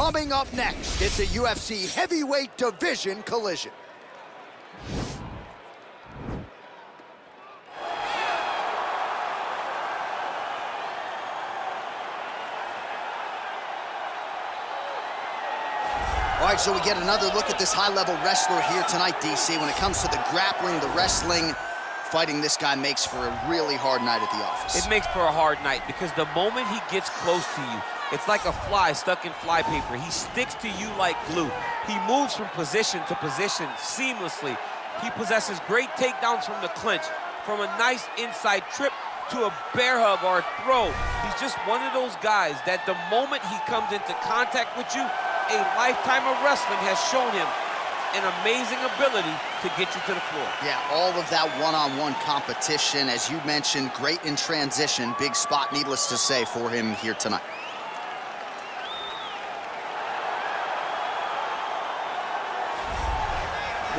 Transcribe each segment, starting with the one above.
Coming up next, it's a UFC heavyweight division collision. All right, so we get another look at this high-level wrestler here tonight, DC. When it comes to the grappling, the wrestling, fighting this guy makes for a really hard night at the office. It makes for a hard night because the moment he gets close to you, it's like a fly stuck in flypaper. He sticks to you like glue. He moves from position to position seamlessly. He possesses great takedowns from the clinch, from a nice inside trip to a bear hug or a throw. He's just one of those guys that the moment he comes into contact with you, a lifetime of wrestling has shown him an amazing ability to get you to the floor. Yeah, all of that one-on-one -on -one competition, as you mentioned, great in transition. Big spot, needless to say, for him here tonight.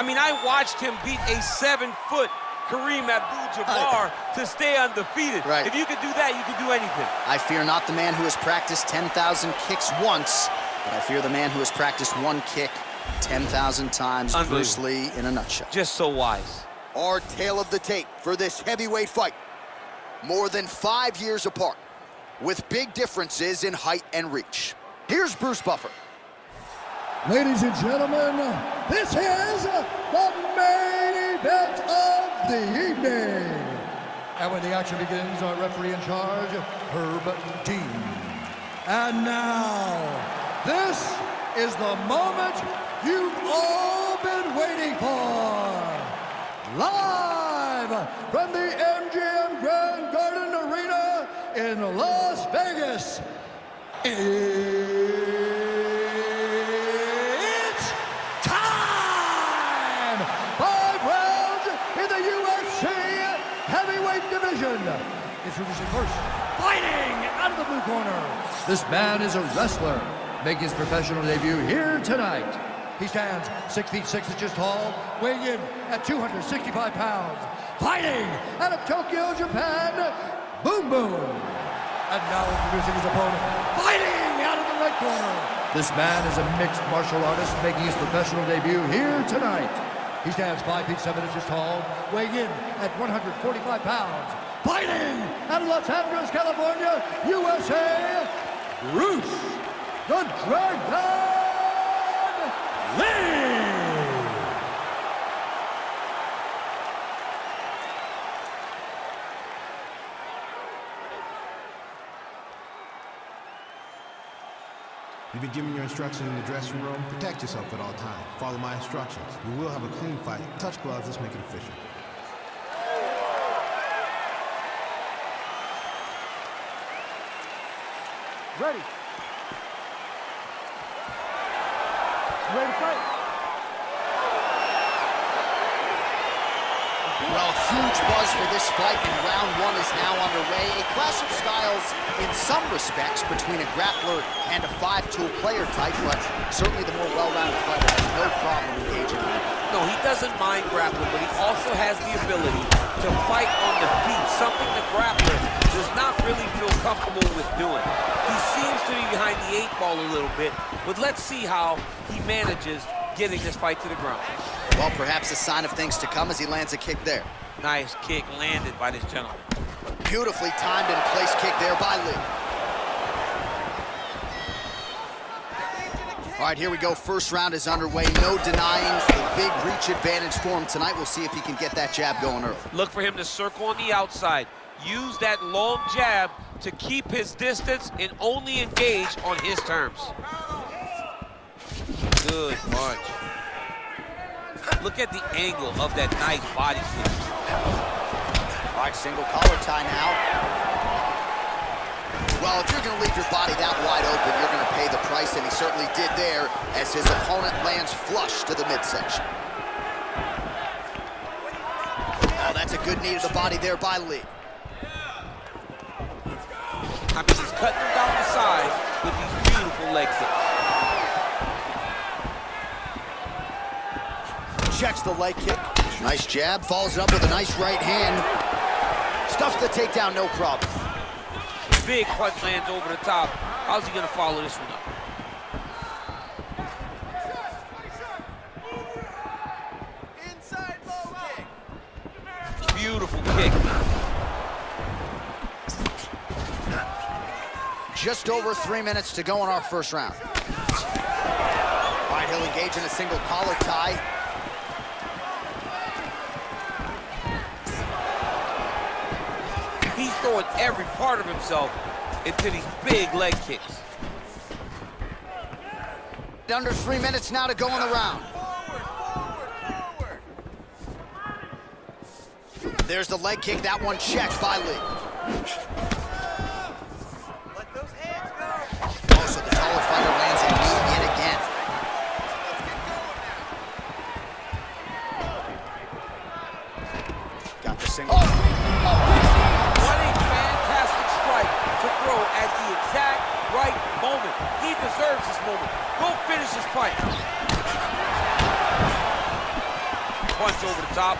I mean, I watched him beat a seven-foot Kareem Abdul-Jabbar to stay undefeated. Right. If you could do that, you could do anything. I fear not the man who has practiced 10,000 kicks once, but I fear the man who has practiced one kick 10,000 times. Bruce Lee in a nutshell. Just so wise. Our tale of the tape for this heavyweight fight. More than five years apart, with big differences in height and reach. Here's Bruce Buffer. Ladies and gentlemen, this is the main event of the evening. And when the action begins, our referee in charge, Herb Dean. And now, this is the moment you've all been waiting for. Live from the MGM Grand Garden Arena in Las first, fighting out of the blue corner. This man is a wrestler, making his professional debut here tonight. He stands six feet six inches tall, weighing in at 265 pounds. Fighting out of Tokyo, Japan, Boom Boom. And now introducing his opponent, fighting out of the red corner. This man is a mixed martial artist making his professional debut here tonight. He stands 5 feet 7 inches tall, weighing in at 145 pounds. Fighting of Los Angeles, California, USA, Bruce the Dragon Lee! You've been given your instructions in the dressing room. Protect yourself at all times. Follow my instructions. We will have a clean fight. Touch gloves. Let's make it official. Ready. Ready to fight. Well, huge buzz for this fight, and round one is now underway. A clash of styles in some respects between a grappler and a five-tool player type, but certainly the more well-rounded fighter has no problem engaging on it. No, he doesn't mind grappling, but he also has the ability to fight on the feet, something the grappler does not really feel comfortable with doing. He seems to be behind the eight ball a little bit, but let's see how he manages getting this fight to the ground. Well, perhaps a sign of things to come as he lands a kick there. Nice kick landed by this gentleman. Beautifully timed and placed kick there by Lee. All right, here we go. First round is underway. No denying a big reach advantage for him tonight. We'll see if he can get that jab going early. Look for him to circle on the outside. Use that long jab to keep his distance and only engage on his terms. Good punch. Look at the angle of that nice body sweep. All right, single collar tie now. Well, if you're going to leave your body that wide open, you're going to pay the price, and he certainly did there as his opponent lands flush to the midsection. Oh, that's a good knee to the body there by Lee. I mean, he's cutting down the side with these beautiful leg kicks. Checks the leg kick. Nice jab, follows it up with a nice right hand. Stuffs the takedown, no problem. Big punch lands over the top. How's he gonna follow this one up? Beautiful kick. Just over three minutes to go in our first round. All right, he'll engage in a single collar tie. Throwing every part of himself into these big leg kicks. Under three minutes now to go in the round. There's the leg kick. That one checked by Lee. Moment. Go finish this fight. Punch over the top.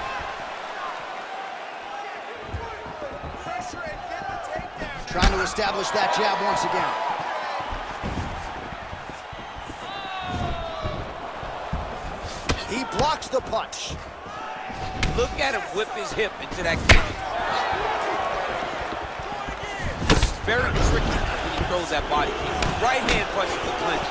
Trying to establish that jab once again. He blocks the punch. Look at him whip his hip into that kick. Very tricky throws that body kick. Right hand punches the clinch.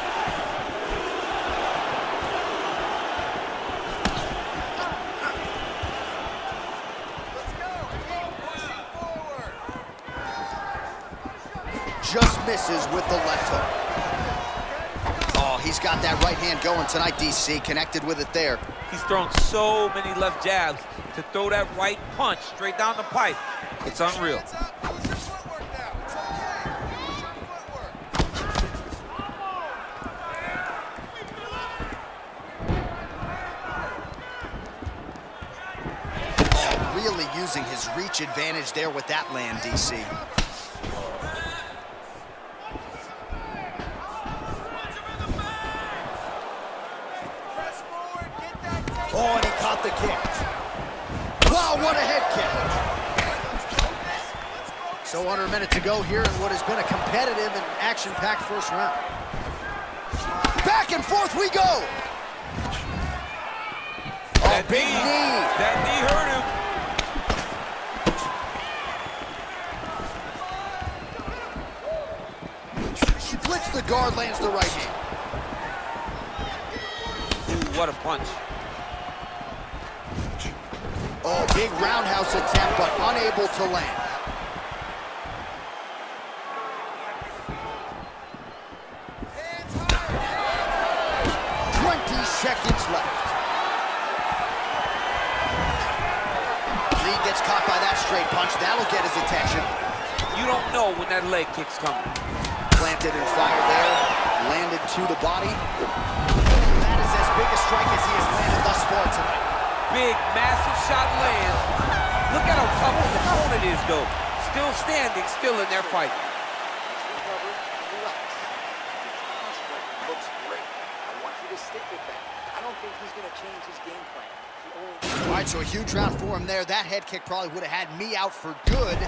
Just misses with the left hook. Oh, he's got that right hand going tonight, DC. Connected with it there. He's thrown so many left jabs to throw that right punch straight down the pipe. It's unreal. Oh, really using his reach advantage there with that land, DC. Oh, and he caught the kick. Wow, what a head kick. So under a minute to go here in what has been a competitive and action-packed first round. Back and forth we go. Oh, That big knee. That knee hurt him. Splits the guard, lands the right hand. Ooh, what a punch. Oh, big roundhouse attempt, but unable to land. Twenty seconds left. Lee gets caught by that straight punch. That'll get his attention. You don't know when that leg kick's coming. Planted and fired there. Landed to the body. That is as big a strike as he has landed thus far tonight. Big, massive shot lands. Look at how tough his opponent is, though. Still standing, still in their fight. looks great. I want you to stick with that. I don't think he's going to change his game plan. He only All right, so a huge round for him there. That head kick probably would have had me out for good. The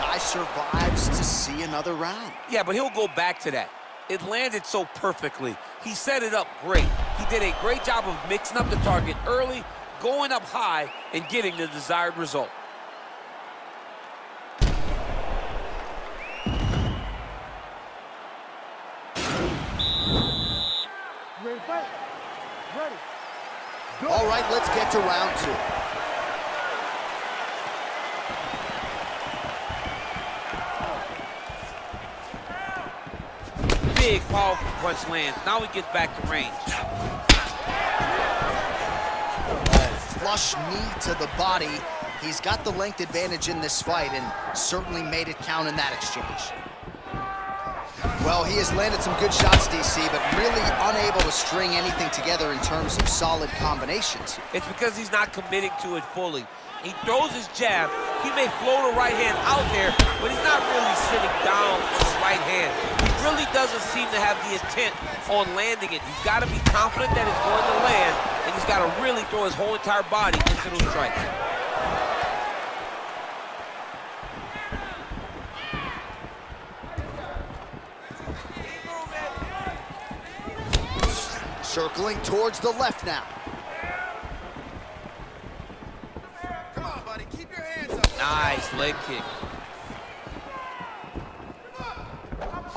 guy survives to see another round. Yeah, but he'll go back to that. It landed so perfectly. He set it up great. He did a great job of mixing up the target early, going up high, and getting the desired result. All right, let's get to round two. Big, powerful punch lands. Now he gets back to range. Flush knee to the body. He's got the length advantage in this fight and certainly made it count in that exchange. Well, he has landed some good shots, DC, but really unable to string anything together in terms of solid combinations. It's because he's not committing to it fully. He throws his jab. He may float a right hand out there, but he's not really sitting down with his right hand. He really doesn't seem to have the intent on landing it. He's got to be confident that it's going to land, and he's got to really throw his whole entire body into those strikes. Circling towards the left now. Come on, buddy. Keep your hands up. Nice leg kick.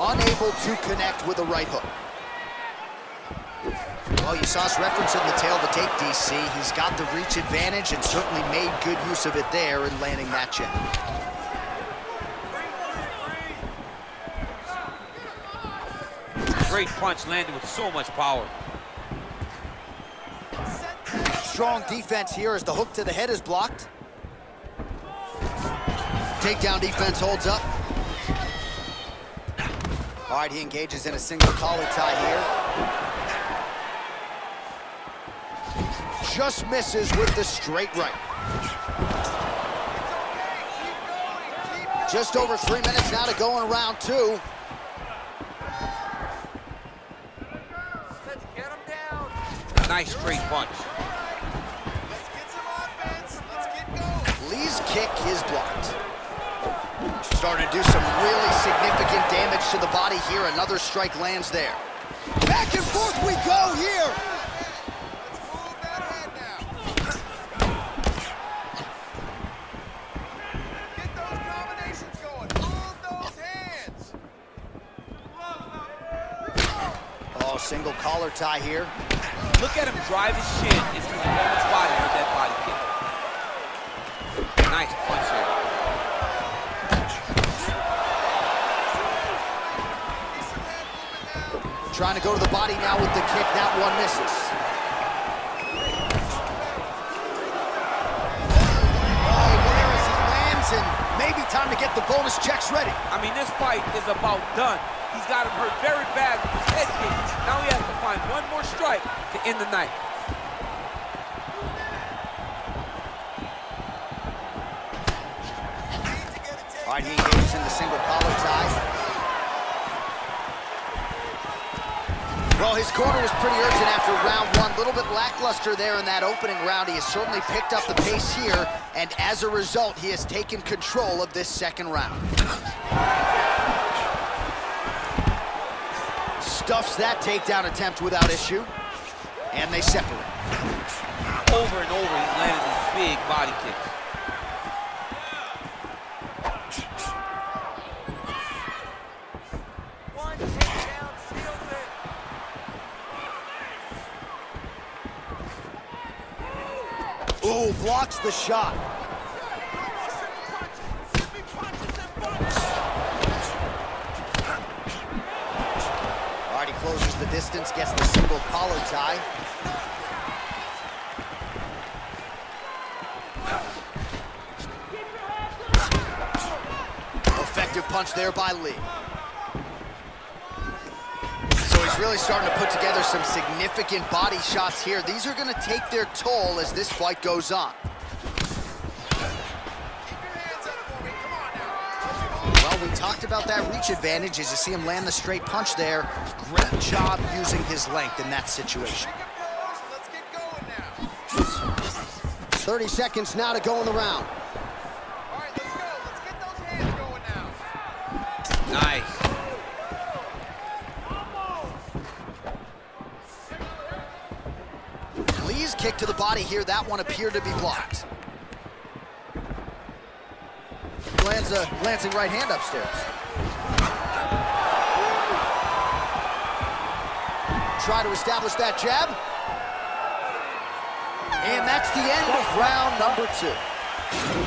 Unable to connect with a right hook. Well, you saw us referencing the tale of the tape, DC. He's got the reach advantage and certainly made good use of it there in landing that jab. Great punch landed with so much power. Strong defense here as the hook to the head is blocked. Takedown defense holds up. All right, he engages in a single collar tie here. Just misses with the straight right. Just over three minutes now to go in round two. Nice straight punch. Kick is blocked. Starting to do some really significant damage to the body here. Another strike lands there. Back and forth we go here. Oh, single collar tie here. Look at him drive his shin into his opponent's body with that body kick. Nice punch there. Trying to go to the body now with the kick. That one misses. Oh, where as he lands and maybe time to get the bonus checks ready. I mean, this fight is about done. He's got him hurt very bad with his head kick. Now he has to find one more strike to end the night. All right, he engages in the single collar tie. Well, his corner was pretty urgent after round one. A little bit lackluster there in that opening round. He has certainly picked up the pace here, and as a result, he has taken control of this second round. Stuffs that takedown attempt without issue, and they separate. Over and over, he's landed these big body kicks. One takedown seals it. Ooh, blocks the shot. All right, he closes the distance, gets the single collar tie. Effective punch there by Lee. So he's really starting to put together some significant body shots here. These are going to take their toll as this fight goes on. Keep your hands up for me. Come on now. Well, we talked about that reach advantage as you see him land the straight punch there. Great job using his length in that situation. Pick up yours. Let's get going now. 30 seconds now to go in the round. All right, let's go. Let's get those hands going now. Nice. Kick to the body here, that one appeared to be blocked. Lands a glancing right hand upstairs. Try to establish that jab. And that's the end of round number two.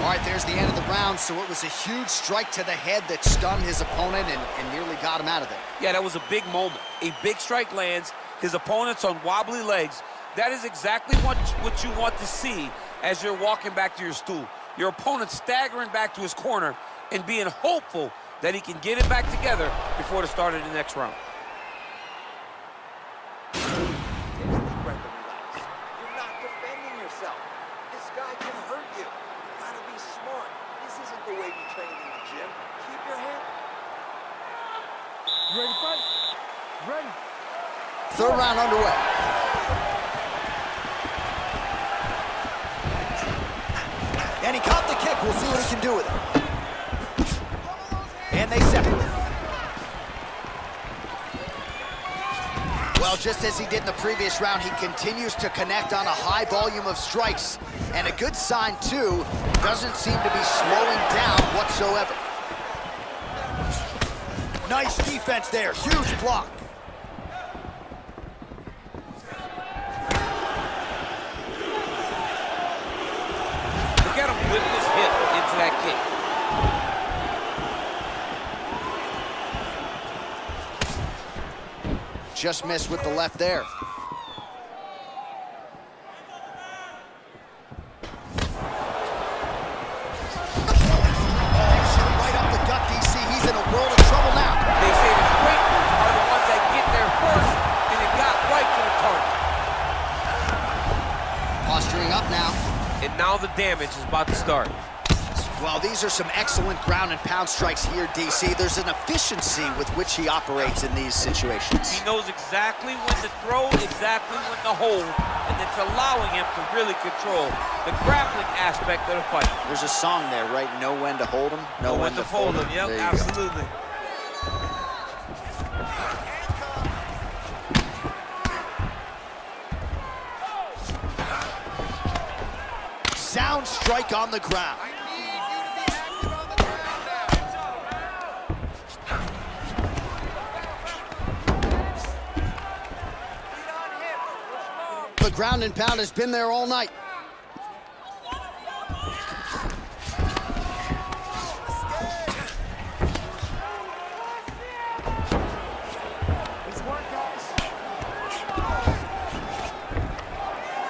All right, there's the end of the round, so it was a huge strike to the head that stunned his opponent and, and nearly got him out of there. Yeah, that was a big moment. A big strike lands, his opponent's on wobbly legs. That is exactly what, what you want to see as you're walking back to your stool. Your opponent staggering back to his corner and being hopeful that he can get it back together before the start of the next round. Take a breath and relax. You're not defending yourself. This guy can hurt you. You gotta be smart. This isn't the way you train in the gym. Keep your head. You ready to fight? Ready. Third round underway. And he caught the kick. We'll see what he can do with it. And they separate. Well, just as he did in the previous round, he continues to connect on a high volume of strikes. And a good sign, too, doesn't seem to be slowing down whatsoever. Nice defense there. Huge block. The target. Posturing up now. And now the damage is about to start. Well, these are some excellent ground and pound strikes here, DC. There's an efficiency with which he operates in these situations. He knows exactly when to throw, exactly when to hold, and it's allowing him to really control the grappling aspect of the fight. There's a song there, right? Know when to hold him, know, Know when to fold him. Yep, There go. absolutely. Sound strike on the ground. The ground and pound has been there all night.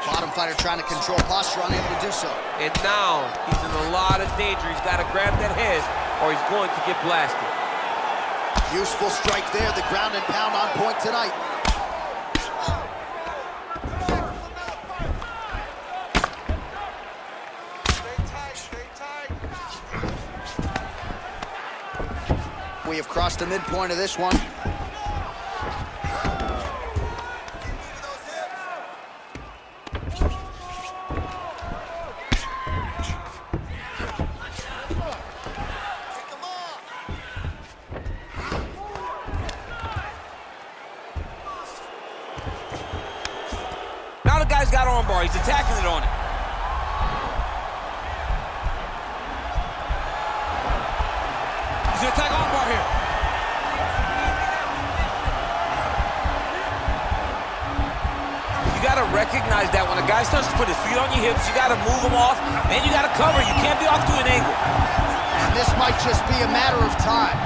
Bottom fighter trying to control posture, unable to do so. And now he's in a lot of danger. He's got to grab that head or he's going to get blasted. Useful strike there. The ground and pound on point tonight. Crossed the midpoint of this one. He's attacking it on it. He's gonna attack armbar here. You gotta recognize that when a guy starts to put his feet on your hips, you gotta move him off, then you gotta cover. You can't be off to an angle. And this might just be a matter of time.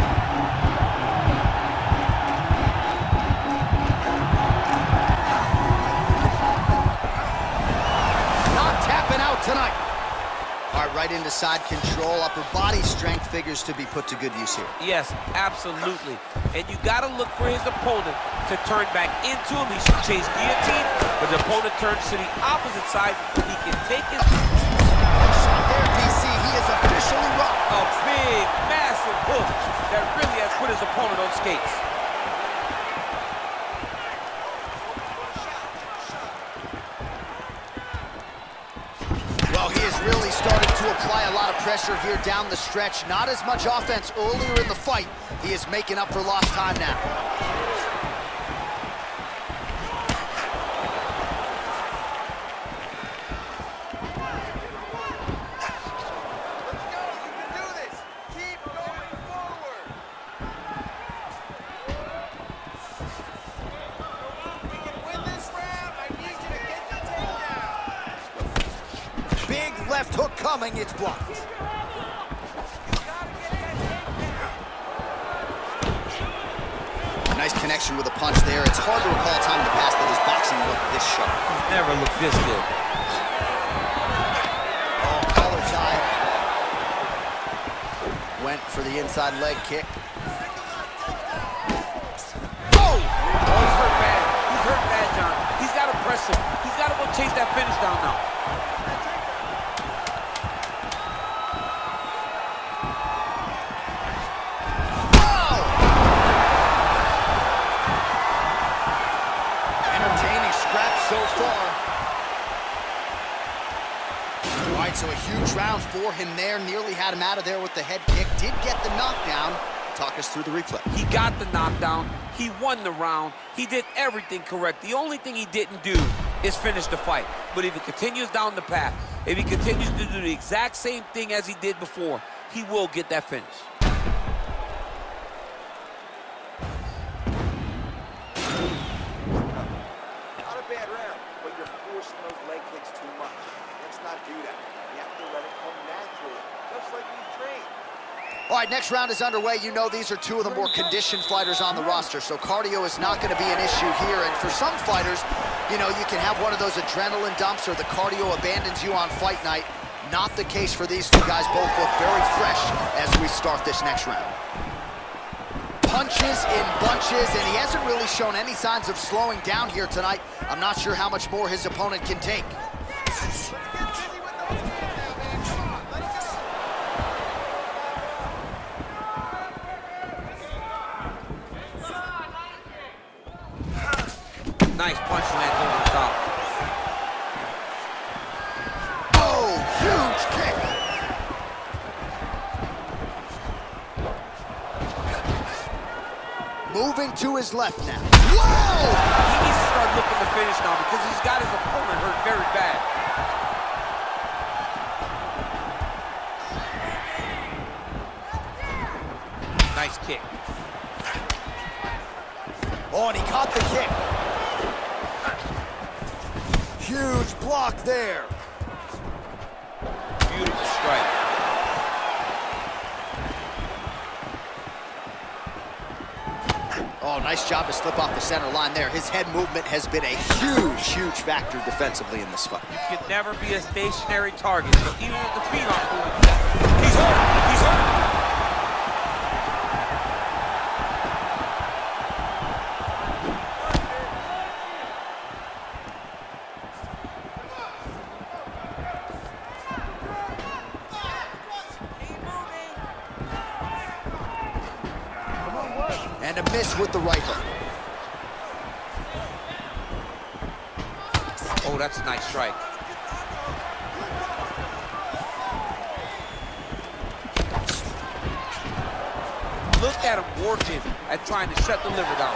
Not tapping out tonight. All right, right into side control. Upper body strength figures to be put to good use here. Yes, absolutely. And you got to look for his opponent to turn back into him. He should chase guillotine, but the opponent turns to the opposite side. He can take his Shot there, DC. He is officially rocked. a big, massive hook that really has put his opponent on skates. Well, he has really started to apply a lot of pressure here down the stretch. Not as much offense earlier in the fight. He is making up for lost time now. It's blocked. Nice connection with a punch there. It's hard to recall a time in the past that his boxing looked this sharp. He's never looked this good. Oh, collar tie. Went for the inside. inside leg kick. Oh, he's hurt bad. He's hurt bad, John. He's got to press him. He's got to go chase that finish down now. So far. All right, so a huge round for him there. Nearly had him out of there with the head kick. Did get the knockdown. Talk us through the replay. He got the knockdown. He won the round. He did everything correct. The only thing he didn't do is finish the fight. But if he continues down the path, if he continues to do the exact same thing as he did before, he will get that finish. All right, next round is underway. You know these are two of the more conditioned fighters on the roster, so cardio is not going to be an issue here. And for some fighters, you know, you can have one of those adrenaline dumps or the cardio abandons you on fight night. Not the case for these two guys. Both look very fresh as we start this next round. Punches in bunches, and he hasn't really shown any signs of slowing down here tonight. I'm not sure how much more his opponent can take. Nice punch lands over the top. Oh, huge kick. Moving to his left now. Whoa! He needs to start looking to finish now because he's got his opponent hurt very bad. Nice kick. Oh, and he caught the kick. Huge block there. Beautiful strike. Oh, nice job to slip off the center line there. His head movement has been a huge, huge factor defensively in this fight. You can never be a stationary target. So even with the feet aren't. He's hurt. He's hurt. And a miss with the right hook. Oh, that's a nice strike. Look at him working at trying to shut the liver down.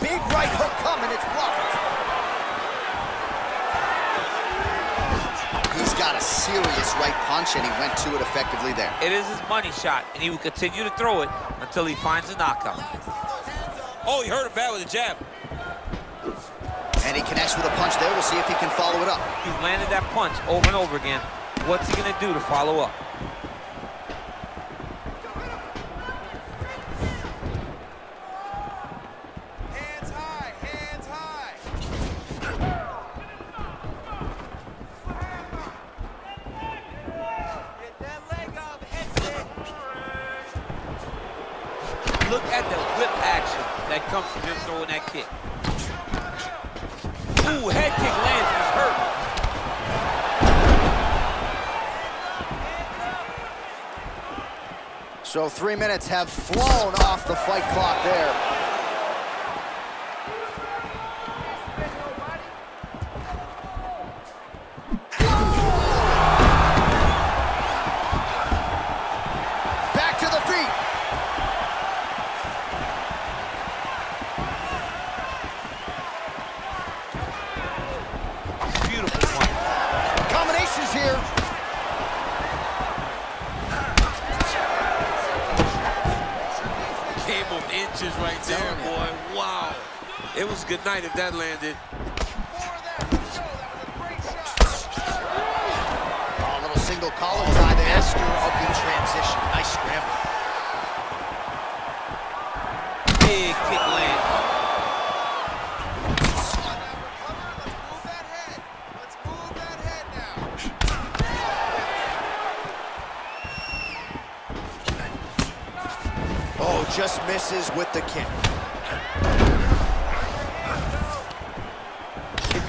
Big right hook coming, it's blocked. He's got a serious right punch, and he went to it effectively there. It is his money shot, and he will continue to throw it until he finds a knockout. Oh, he hurt him bad with a jab. And he connects with a punch there. We'll see if he can follow it up. He's landed that punch over and over again. What's he gonna do to follow up? So three minutes have flown off the fight clock there. that landed. Oh, a little single collar by the master of the transition. Nice scramble. Big kick land. Oh, just misses with the kick.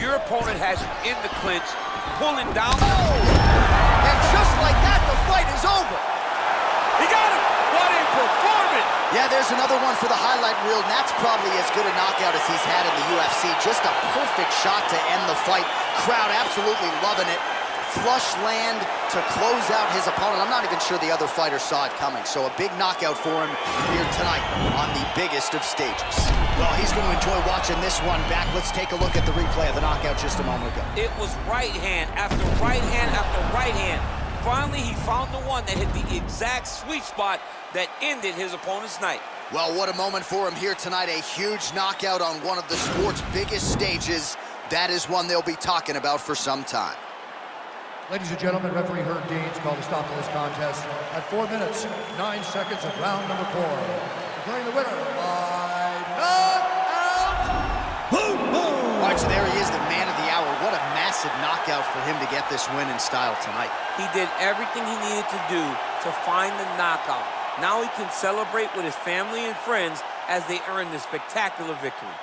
Your opponent has you in the clinch, pulling down. Oh! And just like that, the fight is over. He got him! What a performance! Yeah, there's another one for the highlight reel, and that's probably as good a knockout as he's had in the UFC. Just a perfect shot to end the fight. Crowd absolutely loving it. Flush land to close out his opponent. I'm not even sure the other fighter saw it coming, so a big knockout for him here tonight on the biggest of stages. Well, he's going to enjoy watching this one back. Let's take a look at the replay of the knockout just a moment ago. It was right hand after right hand after right hand. Finally, he found the one that hit the exact sweet spot that ended his opponent's night. Well, what a moment for him here tonight. A huge knockout on one of the sport's biggest stages. That is one they'll be talking about for some time. Ladies and gentlemen, referee Herb Dean's called a stop to this contest at 4 minutes, 9 seconds of round number 4. Declaring the winner by knockout, boom, boom! All right, so there he is, the man of the hour. What a massive knockout for him to get this win in style tonight. He did everything he needed to do to find the knockout. Now he can celebrate with his family and friends as they earn this spectacular victory.